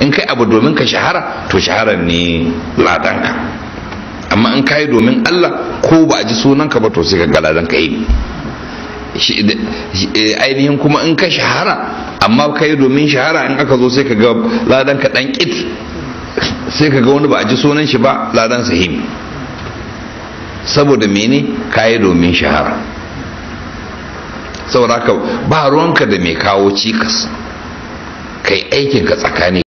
in kai abu domin ka shahara to shahara ne ladanka. Amma in kai domin Allah ko ba a ji sunanka ba to sai ka ga ladanka yi. Eh, ainihin kuma in ka shahara amma kai domin shahara in aka zo sai ka ga ladanka dan kit sai ka ga wani ba a ji sunan shi ba ladan sahimi saboda mene? Kayi domin shahara. Saboda haka ba ruwanka da mai kawo cikas. Kai aikinka tsakani.